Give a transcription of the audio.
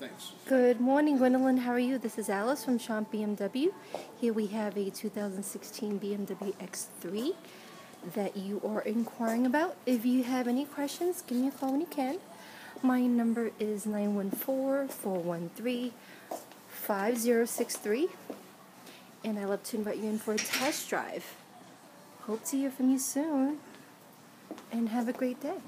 Thanks. Good morning, Gwendolyn. How are you? This is Alice from Schomp BMW. Here we have a 2016 BMW X3 that you are inquiring about. If you have any questions, give me a call when you can. My number is 914-413-5063 and I'd love to invite you in for a test drive. Hope to hear from you soon and have a great day.